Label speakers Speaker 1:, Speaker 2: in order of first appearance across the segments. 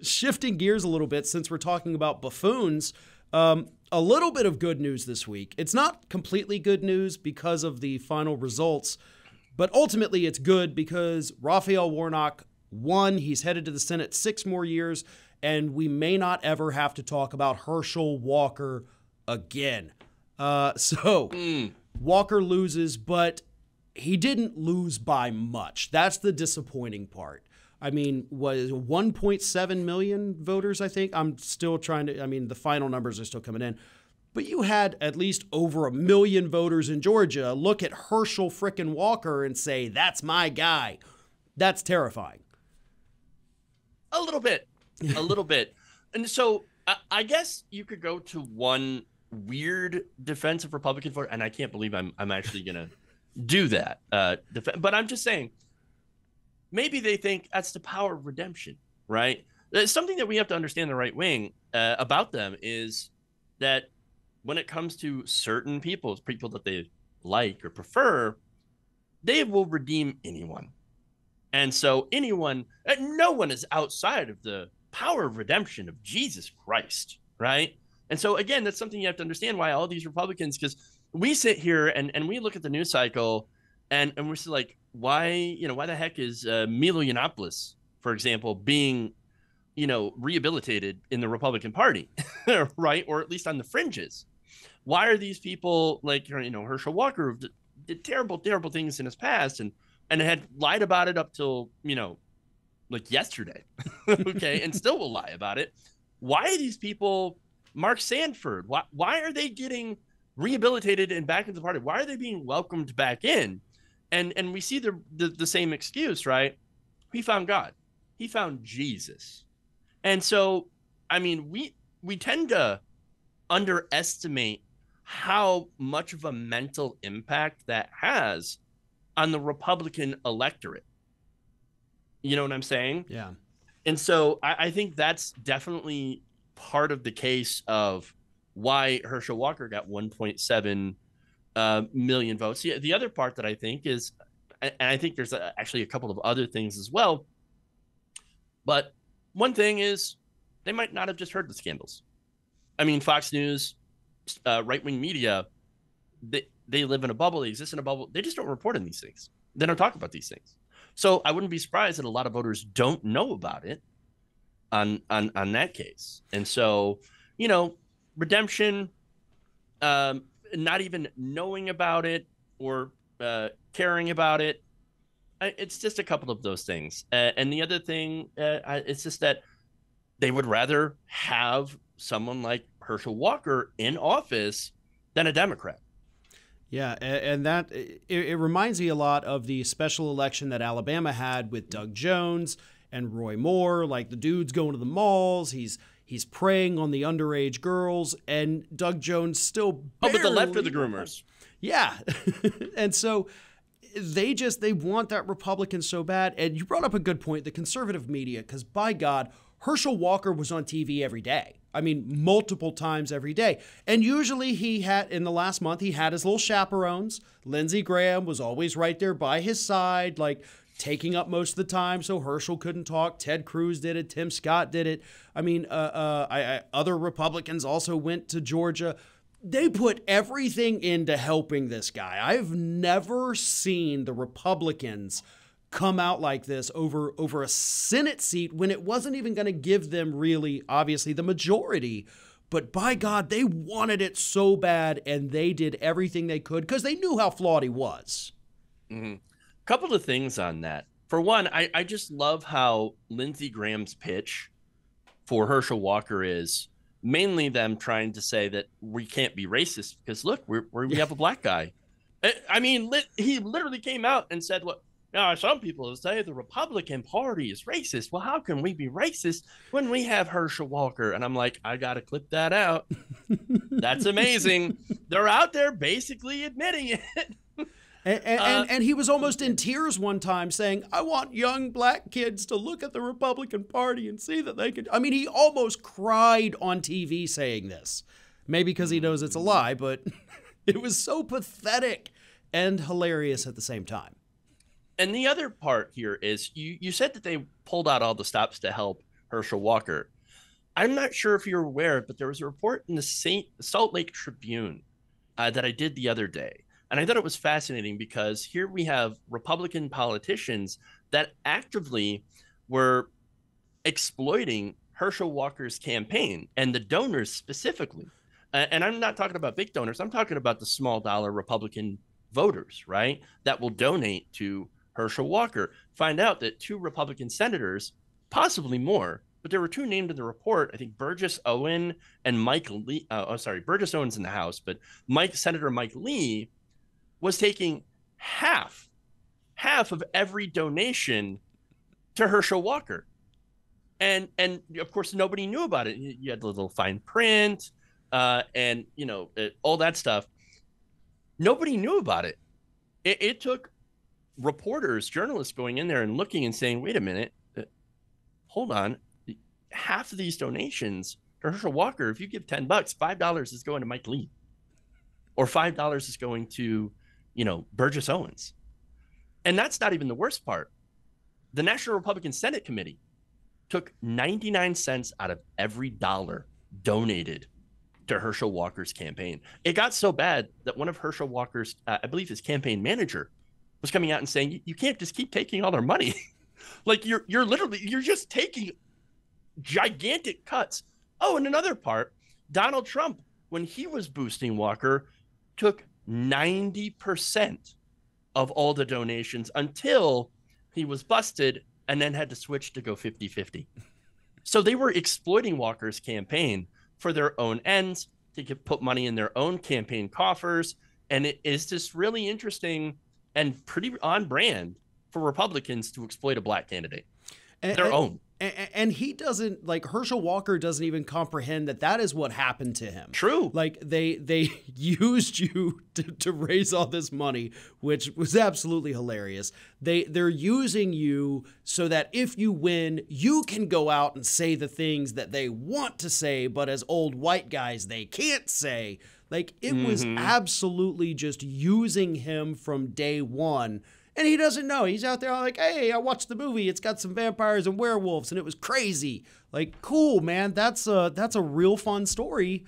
Speaker 1: Shifting gears a little bit, since we're talking about buffoons, um, a little bit of good news this week. It's not completely good news because of the final results, but ultimately it's good because Raphael Warnock won. He's headed to the Senate six more years, and we may not ever have to talk about Herschel Walker again. Uh, so mm. Walker loses, but he didn't lose by much. That's the disappointing part. I mean, was 1.7 million voters, I think. I'm still trying to, I mean, the final numbers are still coming in. But you had at least over a million voters in Georgia look at Herschel frickin' Walker and say, that's my guy. That's terrifying.
Speaker 2: A little bit. A little bit. And so I guess you could go to one weird defense of Republican vote, and I can't believe I'm I'm actually gonna do that. Uh, def- but I'm just saying, maybe they think that's the power of redemption, right? It's something that we have to understand the right wing uh, about them is that when it comes to certain people, people that they like or prefer, they will redeem anyone. And so anyone, no one is outside of the power of redemption of Jesus Christ, right? And so again, that's something you have to understand why all these Republicans, because we sit here and, and we look at the news cycle and, and we're like, why, you know, why the heck is uh, Milo Yiannopoulos, for example, being, you know, rehabilitated in the Republican Party, right? Or at least on the fringes. Why are these people like, you know, Herschel Walker did, did terrible, terrible things in his past and, and had lied about it up till, you know, like yesterday, okay, and still will lie about it. Why are these people, Mark Sanford, why, why are they getting rehabilitated and back into the party? Why are they being welcomed back in? And and we see the, the, the same excuse, right? He found God. He found Jesus. And so, I mean, we we tend to underestimate how much of a mental impact that has on the Republican electorate. You know what I'm saying?
Speaker 1: Yeah.
Speaker 2: And so I, I think that's definitely part of the case of why Herschel Walker got 1.7 uh, million votes. The, the other part that I think is, and I think there's actually a couple of other things as well. But one thing is, they might not have just heard the scandals. I mean, Fox News, uh, right wing media, they, they live in a bubble, they exist in a bubble. They just don't report on these things. They don't talk about these things. So I wouldn't be surprised that a lot of voters don't know about it on on on that case. And so, you know, redemption, um, not even knowing about it or uh, caring about it. It's just a couple of those things. Uh, and the other thing, uh, it's just that they would rather have someone like Herschel Walker in office than a Democrat.
Speaker 1: Yeah, and that it, it, reminds me a lot of the special election that Alabama had with Doug Jones and Roy Moore. Like the dude's going to the malls, he's He's preying on the underage girls, and Doug Jones still.
Speaker 2: Oh, but the left are the groomers.
Speaker 1: Yeah, and so they just they want that Republican so bad. And you brought up a good point: the conservative media, because by God, Herschel Walker was on TV every day. I mean, multiple times every day. And usually he had, in the last month, he had his little chaperones. Lindsey Graham was always right there by his side, like taking up most of the time, so Herschel couldn't talk. Ted Cruz did it. Tim Scott did it. I mean, uh, uh, I, I, other Republicans also went to Georgia. They put everything into helping this guy. I've never seen the Republicans come out like this over over a Senate seat when it wasn't even going to give them really, obviously, the majority. But by God, they wanted it so bad, and they did everything they could because they knew how flawed he was.
Speaker 2: Mm-hmm couple of things on that. For one, I, I just love how Lindsey Graham's pitch for Herschel Walker is mainly them trying to say that we can't be racist because look, we're, we're we have a black guy. I mean, li- he literally came out and said, "What? Now, some people say the Republican Party is racist. Well, how can we be racist when we have Herschel Walker?" And I'm like, I gotta clip that out. That's amazing. They're out there basically admitting it.
Speaker 1: And, and, uh, and, and, he was almost in tears one time saying, I want young black kids to look at the Republican Party and see that they could. I mean, he almost cried on TV saying this. Maybe because he knows it's a lie, but it was so pathetic and hilarious at the same time.
Speaker 2: And the other part here is you, you said that they pulled out all the stops to help Herschel Walker. I'm not sure if you're aware, but there was a report in the Saint Salt Lake Tribune uh, that I did the other day, and I thought it was fascinating because here we have Republican politicians that actively were exploiting Herschel Walker's campaign and the donors specifically. And I'm not talking about big donors. I'm talking about the small dollar Republican voters, right? That will donate to Herschel Walker. Find out that two Republican senators, possibly more, but there were two named in the report. I think Burgess Owen and Mike Lee. Uh, oh, sorry, Burgess Owen's in the House, but Mike Senator Mike Lee was taking half, half of every donation to Herschel Walker, and and of course nobody knew about it. You had the little fine print, uh, and you know it, all that stuff. Nobody knew about it. it. It took reporters, journalists going in there and looking and saying, "Wait a minute, uh, hold on." half of these donations to Herschel Walker, if you give 10 bucks, $5 is going to Mike Lee or $5 is going to, you know, Burgess Owens. And that's not even the worst part. The National Republican Senate Committee took 99 cents out of every dollar donated to Herschel Walker's campaign. It got so bad that one of Herschel Walker's, uh, I believe his campaign manager, was coming out and saying, "You can't just keep taking all their money. like you're you're literally you're just taking gigantic cuts. Oh, and another part, Donald Trump, when he was boosting Walker, took 90% of all the donations until he was busted and then had to switch to go 50 50. So they were exploiting Walker's campaign for their own ends to get, put money in their own campaign coffers. And it is just really interesting and pretty on brand for Republicans to exploit a black candidate,
Speaker 1: and,
Speaker 2: their
Speaker 1: and,
Speaker 2: own
Speaker 1: and, and he doesn't like Herschel Walker doesn't even comprehend that that is what happened to him.
Speaker 2: True.
Speaker 1: Like they they used you to, to raise all this money, which was absolutely hilarious. They they're using you so that if you win, you can go out and say the things that they want to say, but as old white guys they can't say. Like it mm-hmm. was absolutely just using him from day one and he doesn't know. He's out there like, hey, I watched the movie. It's got some vampires and werewolves, and it was crazy. Like, cool, man. That's a that's a real fun story.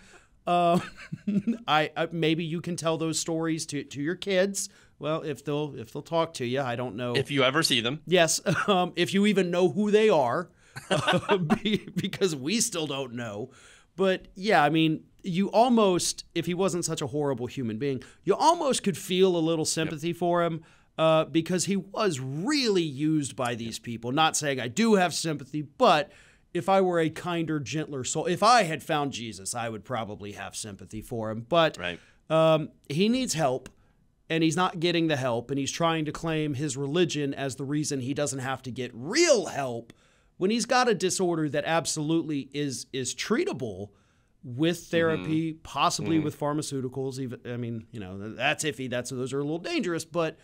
Speaker 1: Uh, I, I, maybe you can tell those stories to to your kids. Well, if they'll if they'll talk to you, I don't know
Speaker 2: if you ever see them.
Speaker 1: Yes, um, if you even know who they are, uh, because we still don't know. But yeah, I mean, you almost, if he wasn't such a horrible human being, you almost could feel a little sympathy yep. for him uh, because he was really used by these people. Not saying I do have sympathy, but if I were a kinder, gentler soul, if I had found Jesus, I would probably have sympathy for him. But
Speaker 2: right.
Speaker 1: um, he needs help, and he's not getting the help, and he's trying to claim his religion as the reason he doesn't have to get real help when he's got a disorder that absolutely is is treatable with therapy, mm-hmm. possibly mm-hmm. with pharmaceuticals. Even I mean, you know, that's iffy. That's those are a little dangerous, but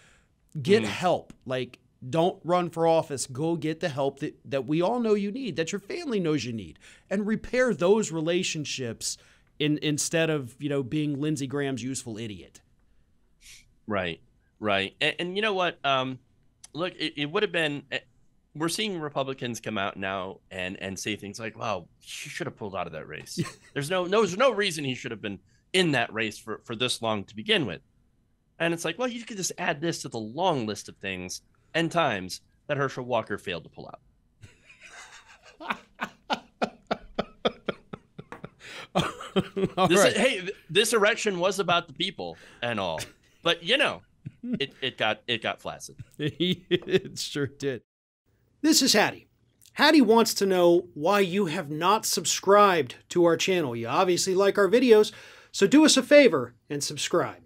Speaker 1: Get mm. help. Like, don't run for office. Go get the help that, that we all know you need, that your family knows you need, and repair those relationships in, instead of, you know, being Lindsey Graham's useful idiot.
Speaker 2: Right, right. And, and you know what? Um, look, it, it would have been. Eh, we're seeing Republicans come out now and and say things like, "Wow, he should have pulled out of that race." there's no no there's no reason he should have been in that race for for this long to begin with. And it's like, well, you could just add this to the long list of things and times that Herschel Walker failed to pull out. this, right. Hey, this erection was about the people and all, but you know, it, it got it got flaccid.
Speaker 1: it sure did. This is Hattie. Hattie wants to know why you have not subscribed to our channel. You obviously like our videos, so do us a favor and subscribe.